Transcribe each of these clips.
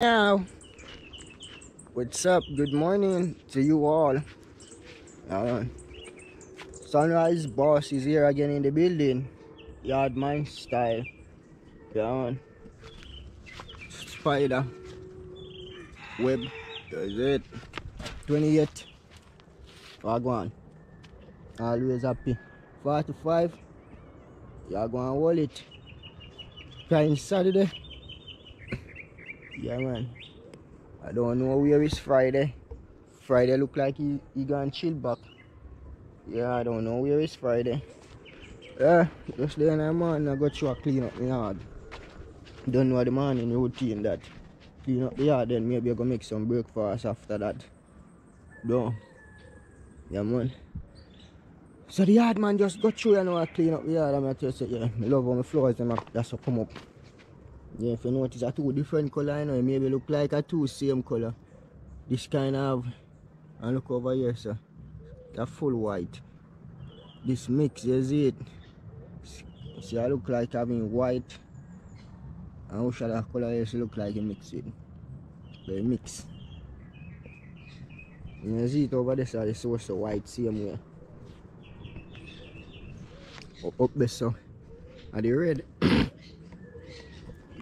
Now, what's up? Good morning to you all. Uh, Sunrise Boss is here again in the building. Yardman style. Yeah, Spider web. That's it. 28. Wagwan. Always happy. 45. You're going to hold it. Saturday. Yeah, man. I don't know where is Friday. Friday look like he, he gone chill back. Yeah, I don't know where is Friday. Yeah, just then I'm on, I got to clean up my yard. Don't know the morning routine that. Clean up the yard, then maybe I go make some breakfast after that. Don't. Yeah, man. So the yard man just got through and I clean up the yard. I'm going to say, yeah, I love how my floors them that's what come up. Yeah, if you notice a two different color, you know, it maybe look like a two same color. This kind of, and look over here, sir. The full white. This mix, you see it? See, I look like having white. And shall that color else look like a mix with? The mix. You see it over there, sir, the source of white, same way. Up, up there, so. And the red.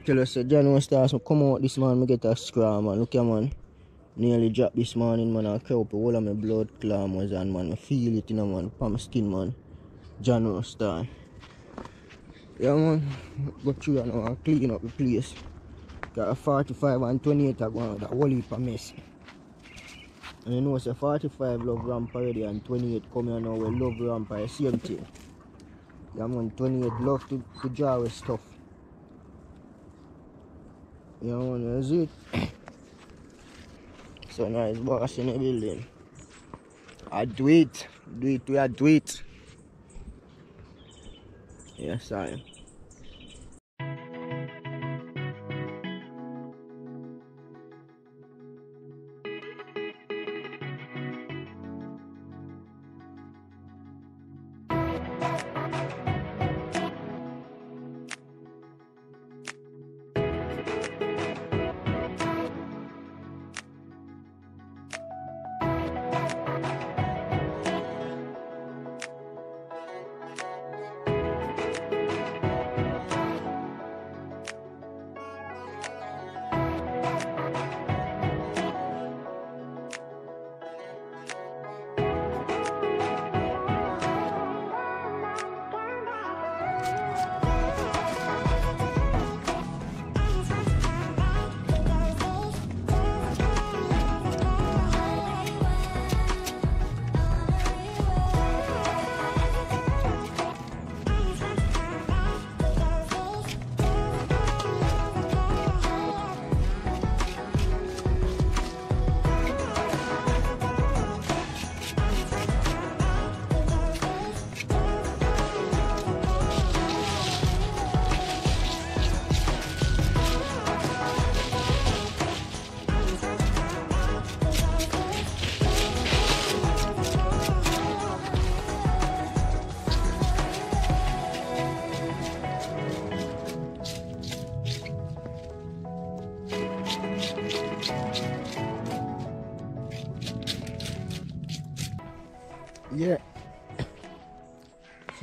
Tell us that John starts to come out this man, me get a scram man. Look here man. Nearly dropped this morning man. I crept all of my blood clamours and man. I feel it in you know, man. Palm skin man. John star. Yeah man. Go through and I clean up the place. Got a 45 and 28 I go that whole heap of mess. And you know a 45 love ramp already and 28 come here now with love ramp the same thing. Yeah man, 28 love to, to draw with stuff. You know, that's it. so nice boss in the building. I do it. Do it, we are do it. Yes, I am.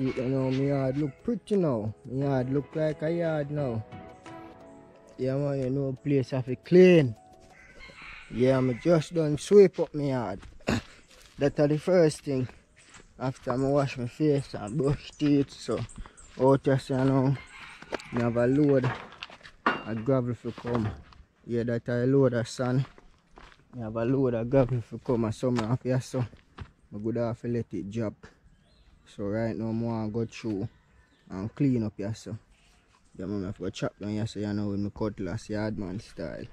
You know, my yard look pretty now. My yard look like a yard now. Yeah, man, you know, place have to clean. Yeah, I'm just done sweep up my yard. That's the first thing. After I wash my face and brush teeth, so out just you know, I have a load of gravel to come. Yeah, that I load of sand. I have a load of gravel to come and some up here, so. I good have to let it drop. So right now I go through and clean up here so. Yeah man, I have to chop down here so you know with my cutlass yardman style.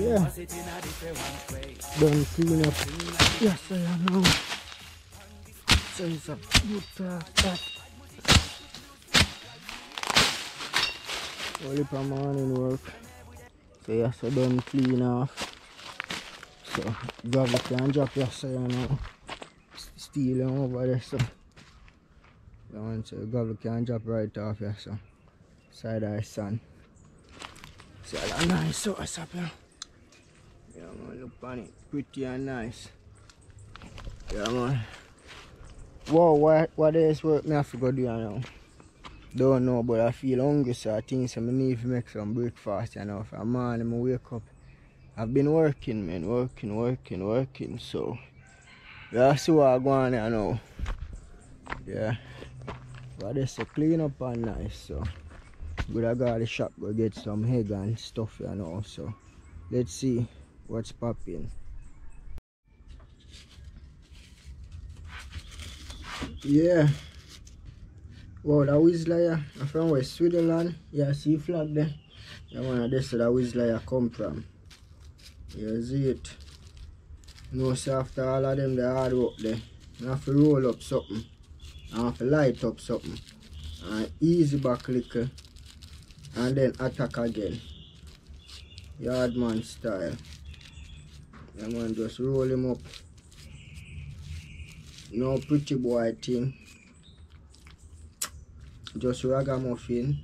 Yeah. Done clean up. Yes, I know. So it's a good that. Only morning work. So yes, I done clean off. So gravel can drop yes, I know. S- Steel and over there, so. That one so gravel can drop right off here, so. Side eye sun. See all that nice source up here. Yeah man, look on it. Pretty and nice. Yeah man. Whoa, what what is work me have to go do now? Don't know but I feel hungry so I think so I need to make some breakfast you know. For morning I wake up. I've been working man, working, working, working so that's what I go on here now. Yeah. But it's a clean up and nice so good I go to the shop go get some egg and stuff you know so let's see what's popping. Yeah. Wow, that Whistler yeah, I'm from West Switzerland. Yeah, see flag there. Yeah, man, this is the Whistler I come from. Yeah, see it. You know, so after all of them, the hard work there, you have to roll up something. I have to light up something. And easy back little. And then attack again. Yardman style. Yeah, man, just roll him up. No pretty boy thing. Just ragamuffin.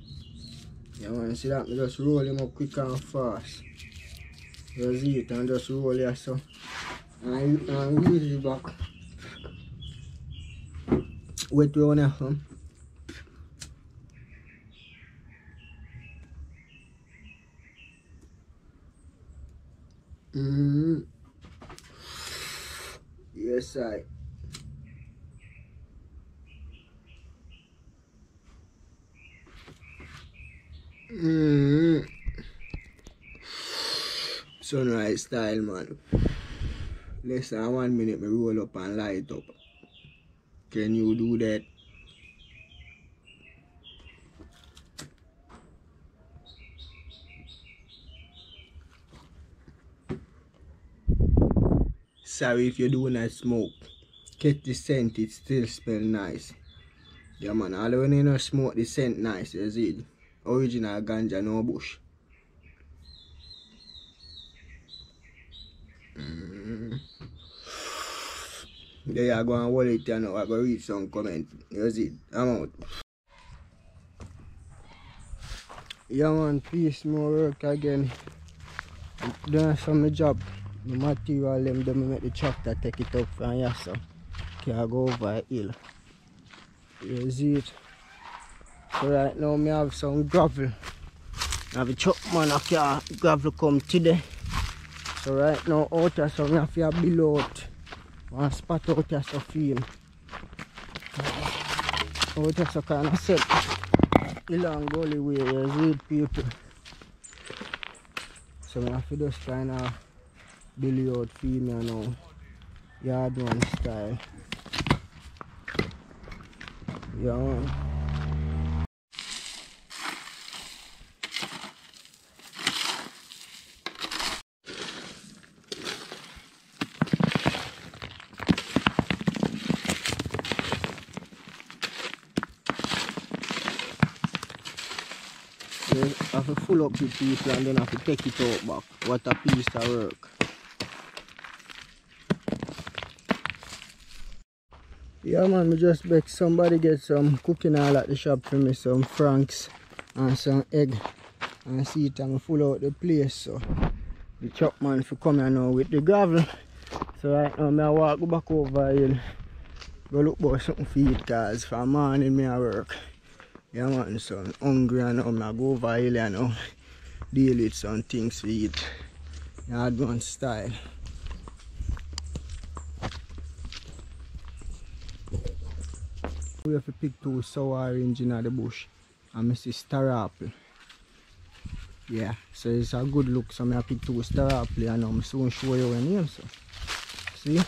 Yeah, man, see that? Just roll him up quick and fast. Just eat and just roll here, so. And, use easy back. Wait, on here, Mm. Yes, I. Mm-hmm. Sunrise style, man. Less than one minute, me roll up and light up. Can you do that? Sorry if you do not smoke. Get the scent, it still smell nice. Yeah man, all when you know smoke the scent nice, you see. Original ganja, no bush. Mm. Yeah, I go and hold it know, I go read some comment. You it. I'm out. Yeah man, peace, more work again. Doing some job. The material them them make the tractor take it up from here so can I go over a hill. You see it? So right now me have some gravel. I have a truck man I can gravel come today. So right now out here so me have to build out one spot out here so film. Out here so kind of set along gully way you see people. So me have to just kind of uh, build out female now. Yard one style. Yeah You have to full up the people and then I have to take it out back. What a piece of work. Yeah man, we just beg somebody get some cooking oil at the shop for me, some franks and some egg and see it and full out the place so the chop man for coming now with the gravel. So right now I walk back over here. Go look for something for eat cause for morning me I work. Yeah man, so I'm hungry and now me I go over here and now deal with some things to eat. Yard one style. We have to pick two sour orange in the bush. And I see star apple. Yeah, so it's a good look. So I'm pick two star apple and I'm soon show you name. So. See?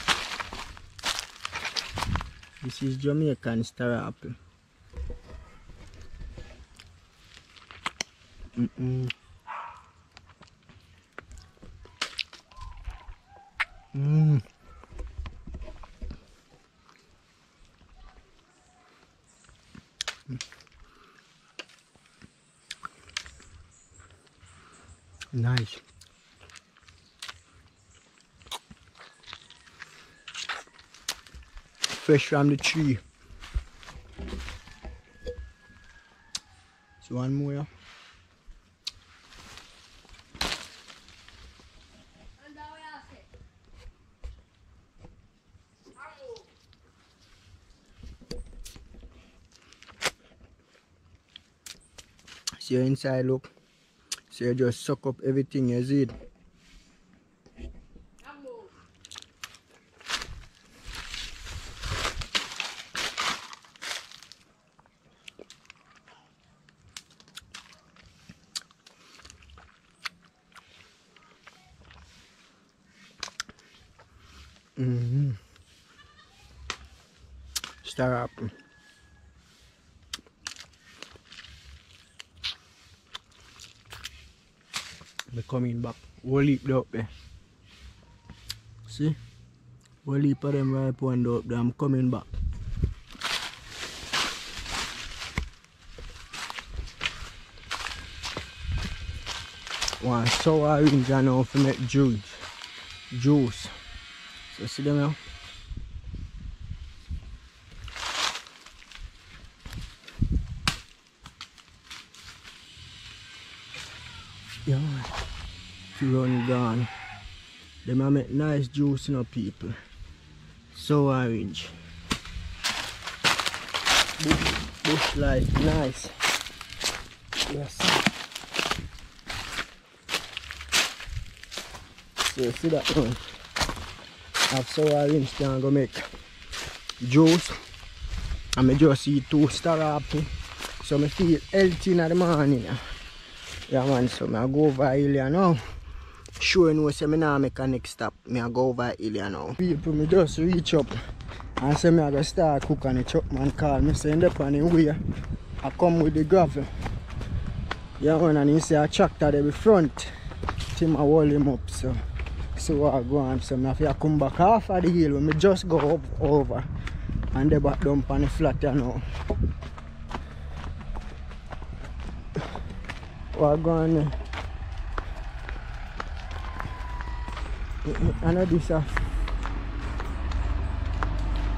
This is Jamaican star apple. Mm -mm. Mm. Nice. Fresh from the tree. So one more. Your inside look. So you just suck up everything you see. Mm-hmm. Star apple. They're coming back. Whole heap up there. See? Whole heap of them ripe one up there. I'm coming back. One sour orange I know for make juice. Juice. So see them now? Yeah, to run gone. Them a make nice juice, you know, people. So orange. Bush, bush light, nice. Yes. So see that one? I have sour orange can go make juice. I just eat two star apple. So I feel healthy in the morning. Yeah man, so I go over here now. Sure know say me nah make a next stop. Me I go over here now. People me just reach up and say me I go start cook and the truck man call me say on the way. I come with the gravel. Yeah man and he say a tractor there be front. Tim I hold him up so so I go on so me have to come back half of the hill when me just go up over and they back down on the flat you know. What go on there? I know this a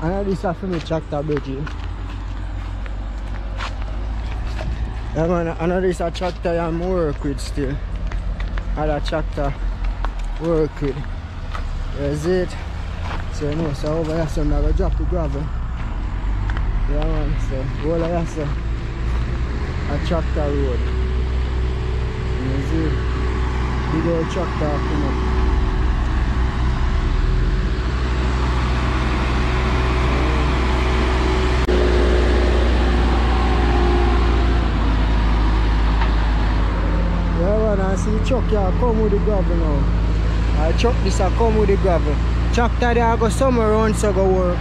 I know this a for me tractor budget. Yeah man, I know this a tractor I'm work with still. Other tractor work with. That's it. So know, so over here so I'm gonna drop the gravel. Yeah man, of here so a tractor road. You see, big old tractor come up. Yeah, man, I see truck here come with the gravel now. I truck this a come with the gravel. Tractor there I go somewhere around so go work.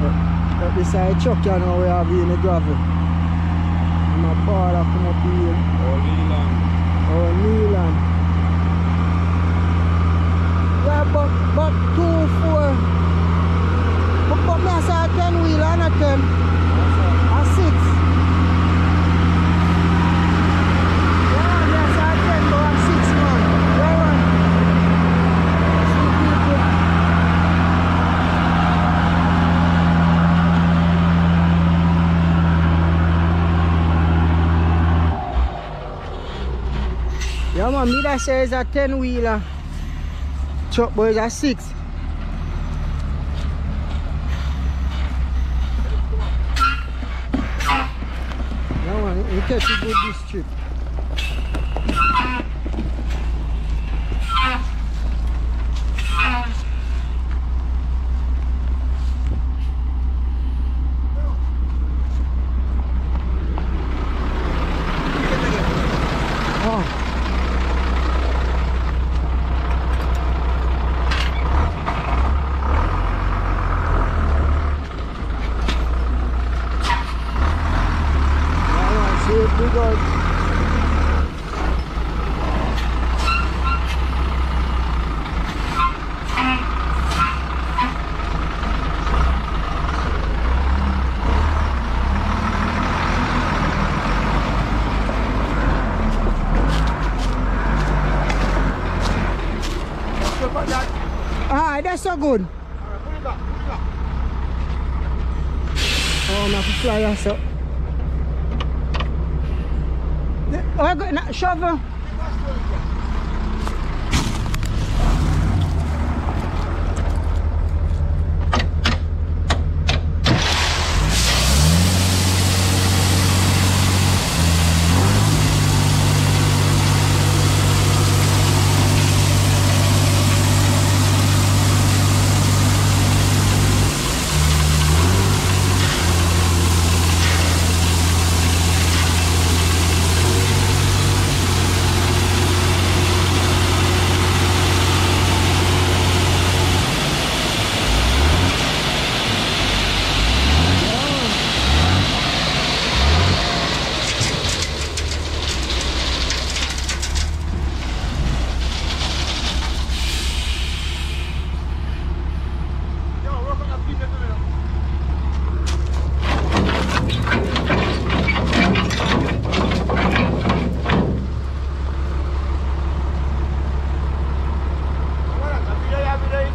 But, but this I truck here now we have in the gravel. My father come up here. Oh, Leland. Oh, Neelan. Yeah, but, but two, four. But, but me I say a ten wheel and a ten. A six. Yeah, me I say a ten, but a six man. Yeah, man. See people. Yeah man, me that say it's a 10 wheeler. Truck boy is a 6. Yeah man, you catch it good this trip. Oh. Yeah, man, see it big out. Look at that. Ah, that's so good. Alright, put it back, put it back. Oh, I'm to fly us up. Oh, I got na- shovel. Yo, work on that piece of the middle. Come on, every day, every day.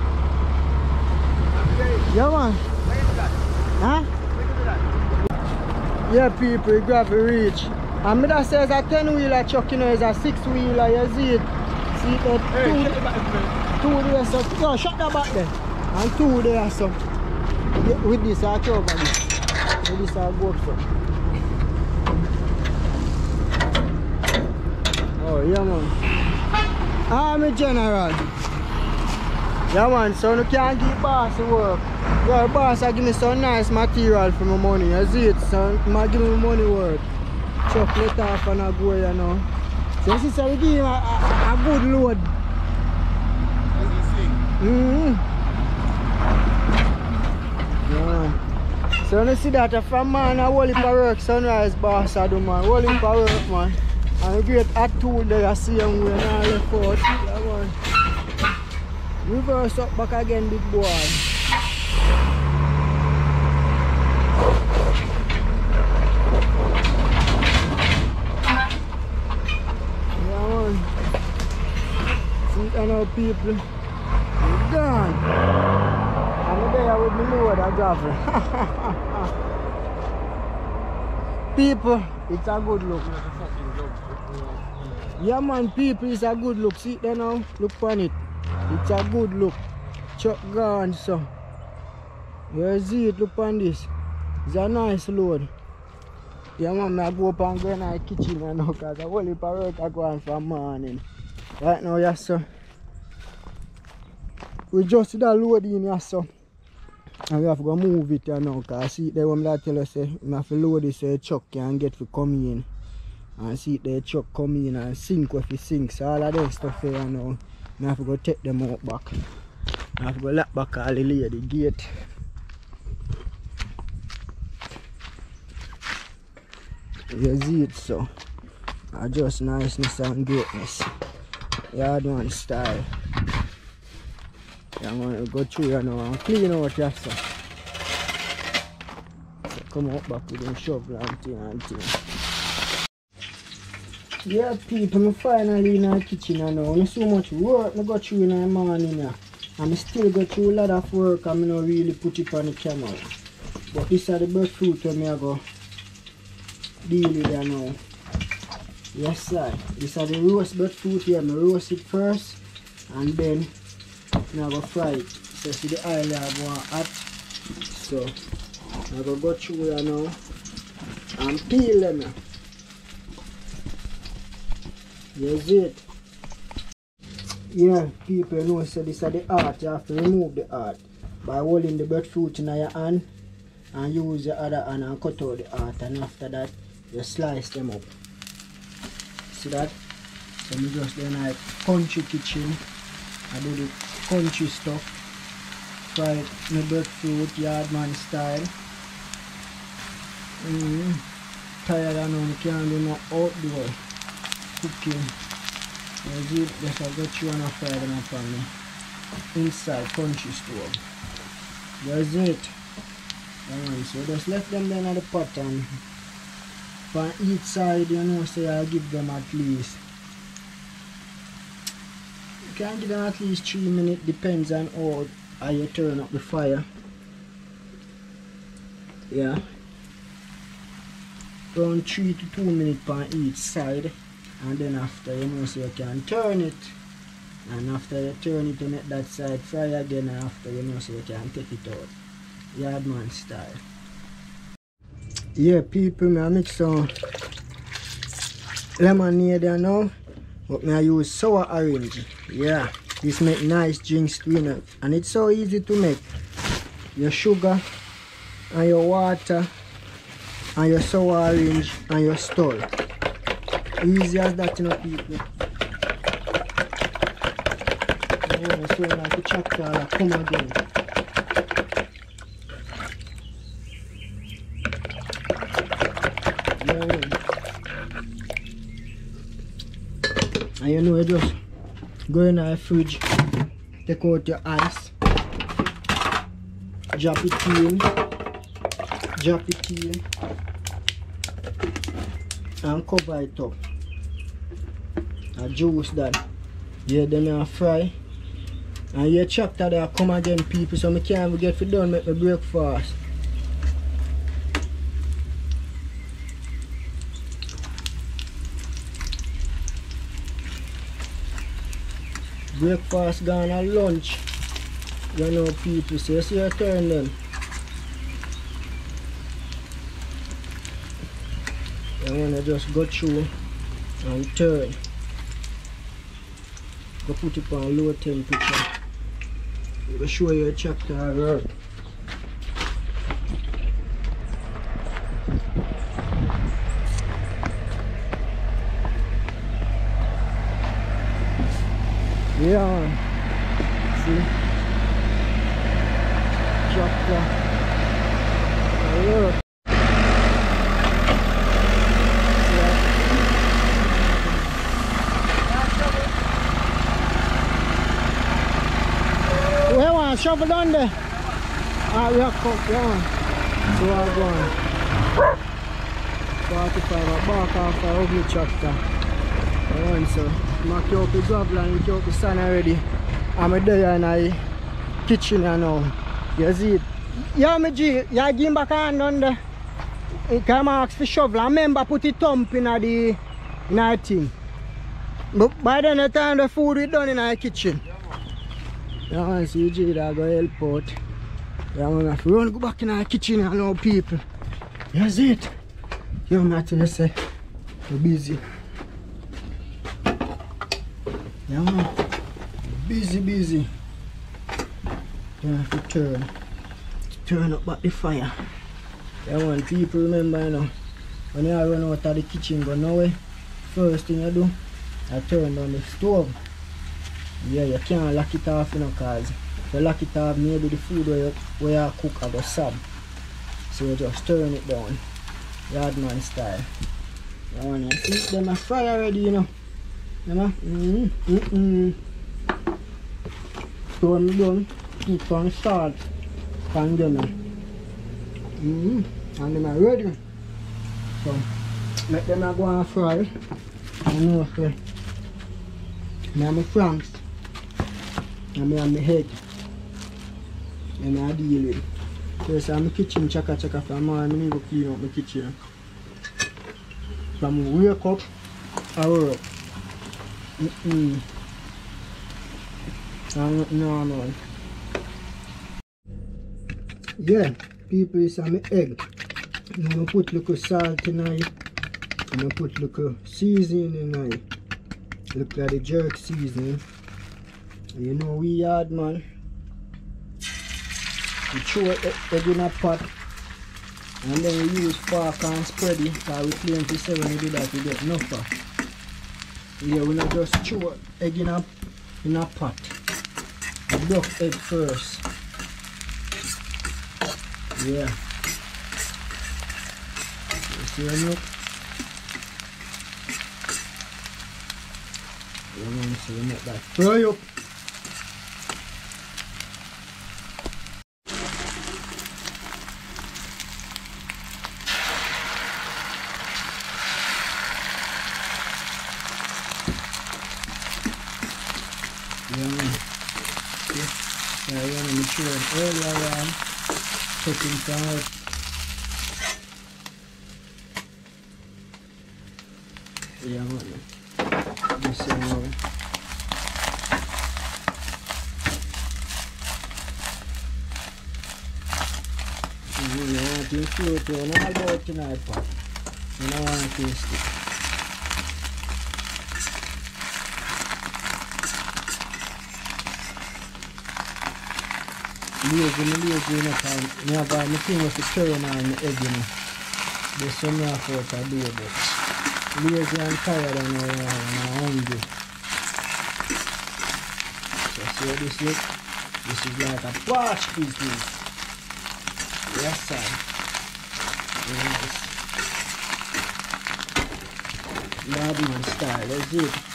Every day. Yeah, man. Make it do that. Huh? Make it do that. Yeah, people, a reach. And me that says a 10 wheeler truck, you know, is a 6 wheeler, you see it? See it? that Hey, two, the back two there, so. No, shut that back there. And two there, so. Yeah, with this, I cover this. With this, I go up, so. Oh, yeah, man. I'm a general. Yeah, man, so you can't give boss work. Your boss I give me some nice material for my money. You see it, son? I give me money work. Chuck let off and I go, you know. So you see, so we give him a, a, a good load. As you see. Mm-hmm. Yeah. So you see that from man, a whole heap of work, sunrise boss I do man, whole heap of work man. And a great tool there, I see him when I left out. Reverse up back again, big boy. Yeah man. See I know people. You're gone. I'm there with me load a gravel. people, it's a good look. Yeah man, people, it's a good look. See there now? Look on it. It's a good look. Chuck gone so. See it, look on this. It's a nice load. Yeah man, I go up and go in the kitchen right now because I whole heap of work I go on from morning. Right now, yes sir. We just did a load in here so. And we have to go move it here now because see there when I tell us say we have to load this uh, truck can get to come in. And see the truck come in and sink if it sinks. All of them stuff here now. I have to go take them out back. I have to go lock back all the lady gate. You see it so. I just niceness and greatness. Yard one style. I'm gonna go through here now and clean out here so. so come out back with them shovel and thing and thing. Yeah, people, I'm finally in the kitchen now. Not so much work I go through in the morning now. And I still go through a lot of work and I not really put it on the camera. But this is the breadfruit when I go deal with it now. Yes, sir. This is the roast breadfruit here. I roast it first and then I go fry it. So see the oil I go hot. So I go go through here now and peel them. now. Yes, it. Yeah, people know so this is the art. You have to remove the art by holding the breadfruit in your hand and use your other hand and cut out the art and after that you slice them up. See that? So me just then I country kitchen. I do the country stuff. Fried my breadfruit, yardman style. Mm. Tired I know, can't do no outdoor cooking. That's it, just I got you on a fry them up on me. Inside country stove. That's it. Alright, so just left them then at the and on each side, you know, say I'll give them at least. You can give them at least three minutes, depends on how, how you turn up the fire. Yeah. Around three to two minutes on each side. And then after, you know, so you can turn it. And after you turn it, you make that side fry again. After, you know, so you can take it out. Yardman style. Yeah, people, me I mix some lemonade there now. But me I use sour orange. Yeah, this make nice drinks to you And it's so easy to make. Your sugar and your water and your sour orange and your stir. Easy as that, you know, people. Yeah, so like the chocolate come again. Yeah. And you know, you just go in the fridge, take out your ice, drop it in, drop it in, and cover it up. And juice that. Yeah, then I fry. And your chapter there come again, people, so I can't even get it done, make my breakfast. breakfast gone and lunch. You know people say it's your turn then. You wanna just go through and turn. Go put it on low temperature. Go show you a chapter work. Yeah. See? Chapter. Work. Where there? Ah, we have come, yeah. So we're going. 45 a back off a ugly. One so. I keep up the gravel and keep the sand already. I'm there in the kitchen you now. You see it? Yeah, me G, you give back a hand on there. He come ask for shovel and remember put it thump in the, in the thing. But by then the time the food is done in the kitchen. Yeah, man, see G that go help out. Yeah, want to go back in the kitchen and know people. That's it? You know what I say? We're busy. Yeah, man. Busy, busy. You have to turn. Turn up back the fire. Yeah, man. People remember, you know, when you run out of the kitchen, go nowhere, first thing you do, I turn on the stove. Yeah, you can't lock it off, you know, cause if you lock it off, maybe the food where you, where you cook I go sab. So you just turn it down. Yardman style. Yeah, man. You see them a fry already, you know. You know? Mm -mm. Mm -mm. Turn it down. Put on salt. Pan them. Mm -hmm. And them are ready. So, let them go and fry. I know, say, I have my franks. And I have my head. And I deal with. Yes, I'm kitchen chaka chaka from morning. I need to clean up my kitchen. From wake up, I work. Mm-mm. I'm normal. Yeah, people on my egg. I'm gonna put little salt in it. I'm gonna put little seasoning in it. Look like the jerk seasoning. You know we hard man. We throw egg in a pot. And then we use fork and spread it. Because we claim for seven we do that we get enough of. Yeah, we not just chew egg in a, in a pot. We duck egg first. Yeah. You see them look? You want to make that fry up. Yeah, man. Yeah, yeah, I want to mature it earlier on. Cooking out. Yeah, man. This uh, Mm, you want to taste it, you know about tonight, but you don't want to taste it. lazy, me lazy enough and me have uh, my thing was to turn on the egg, know. There's some me have to do but lazy and tired and, uh, and I'm hungry. So see how this look? This is like a parch business. Yes sir. Yes. Lobman style, that's it.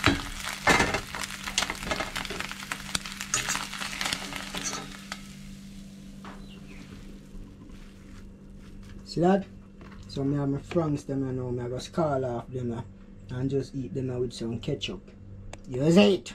See that? So me have my franks them I know me I just call off them uh, and just eat them uh, with some ketchup. Use it.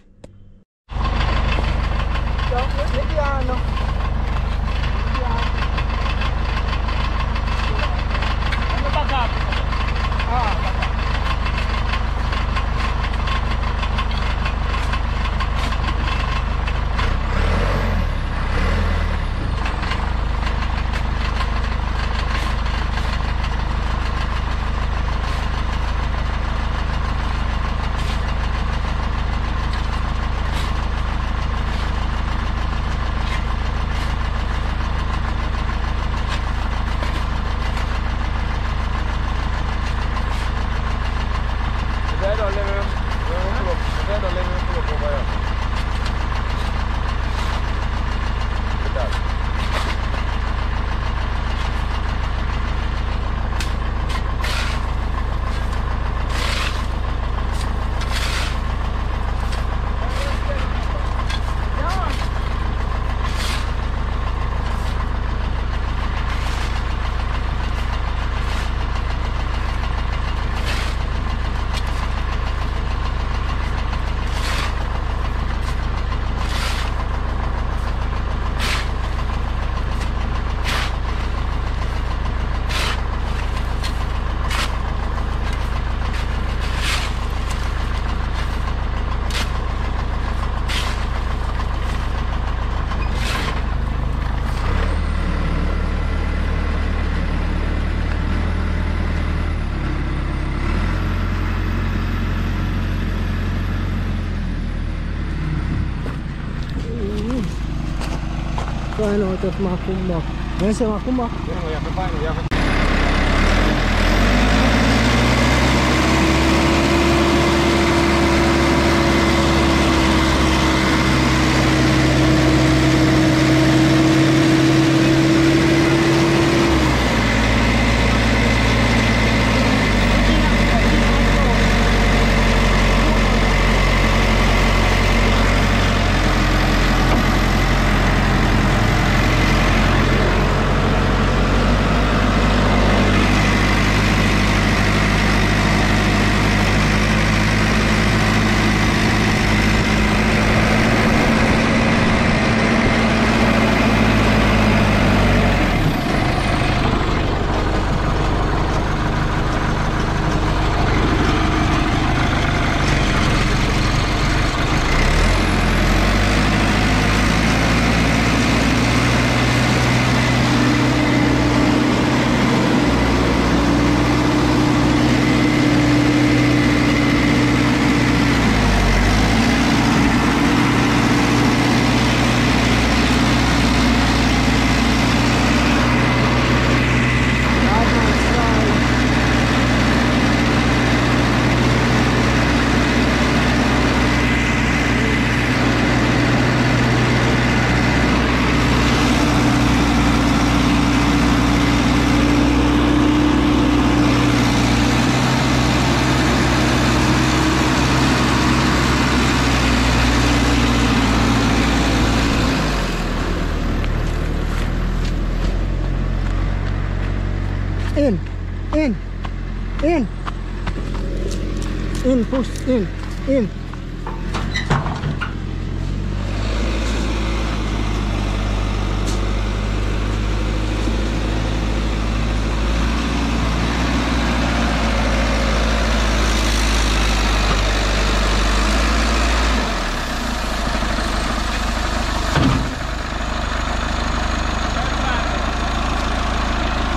Find out if my come back. When I say my come back,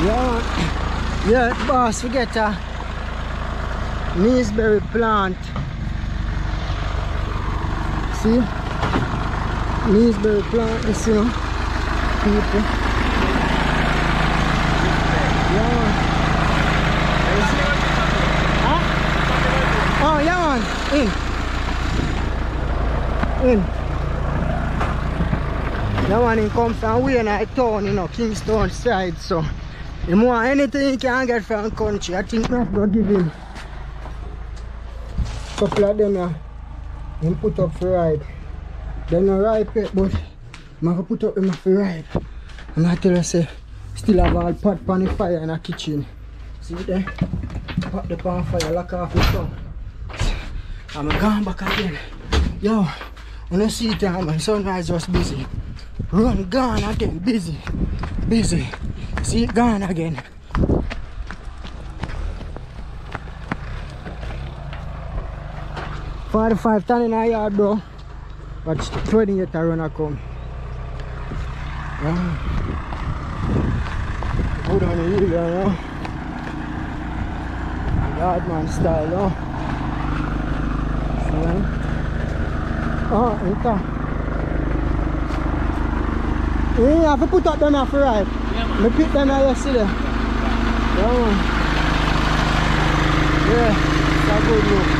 Yeah, yeah, boss, forget uh, naseberry plant. See? naseberry plant, you see, people. Yeah. Huh? Oh, yeah. In. In. That one he come from Wainwright town, you know, Kingston side, so him want anything he can get from country. I think not gonna give him couple of them uh, him put up for ripe. They're not ripe yet, but I'm gonna put up them for ripe. And I tell you say still have all pot pan the fire in the kitchen. See there? Put the pan fire, lock off the sun. I'm going back again. Yo, when you see time man, sunrise was busy. Run gone again, busy, busy. See it gone again. Forty-five ton in a yard, bro. The twenty-eight a run a come. Yeah. Down the hill, you know. Yard man style, no. See? Oh, enter. Yeah, you have to put up them off right. Yeah, man. Me pick them out yesterday. Yeah, man. Yeah,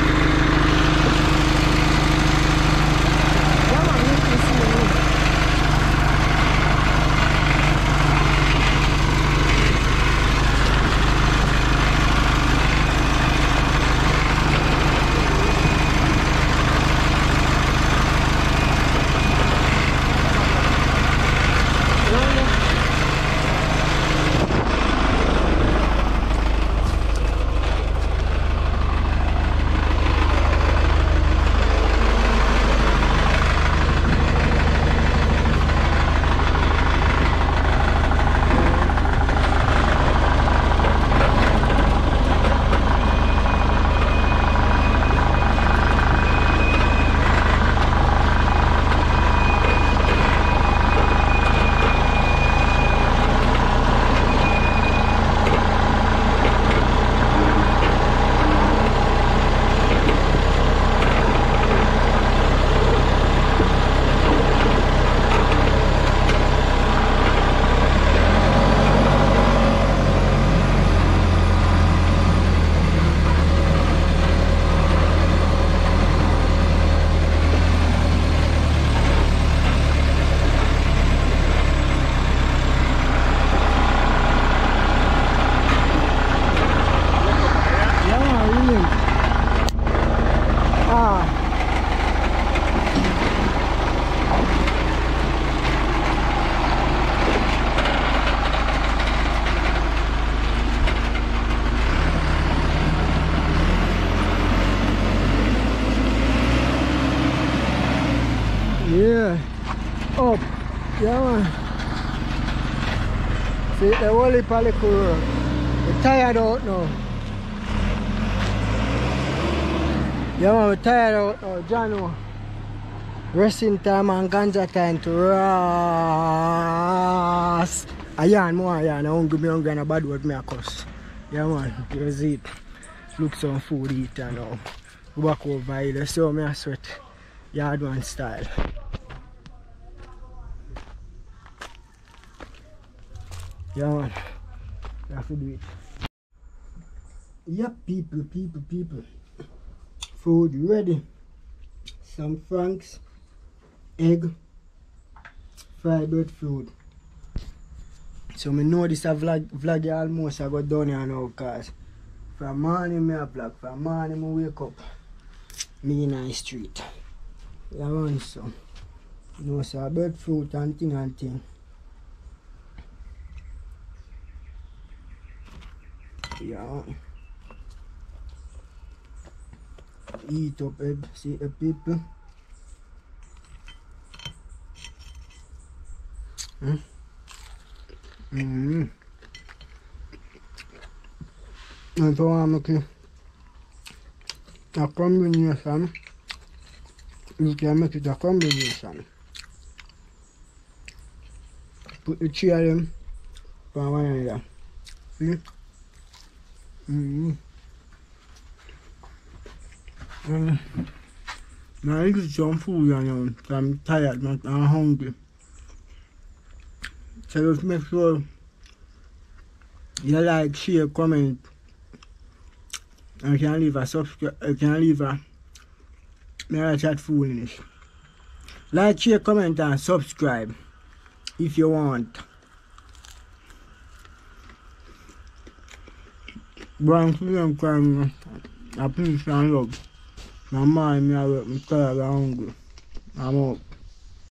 Yeah. Up. Yeah, man. See, the little road. We're tired out now. Yeah, man, we're tired out now. John, oh. Resting time and ganja time to rest. I yarn more yarn. I won't give me hungry and a bad word me a cuss. Yeah, man. Here's it. Look some food eat and now. Go back over here. So me a sweat. Yard man style. Yeah, man. You have to do it. Yep, people, people, people. Food ready. Some franks, egg, fried bread food. So me know this a vlog, vlog almost I got done here now cause from morning me a vlog, from morning me wake up, me in the street. Yeah man, so you know so bread fruit and thing and thing. Yeah. Eat up, Ed. See the people. Hmm? Mm. And so I'm looking. A combination. You can make it a combination. Put the three of them on one another. See? Mm-hmm. Mm. Now I eat some food and um, I'm tired, but I'm hungry. So just make sure you like, share, comment, and you can leave a subscribe, you can leave a me I chat foolish. Like, share, comment, and subscribe if you want. Brown Sugar crime, love. My mind, I I'm hungry. I'm out.